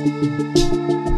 Música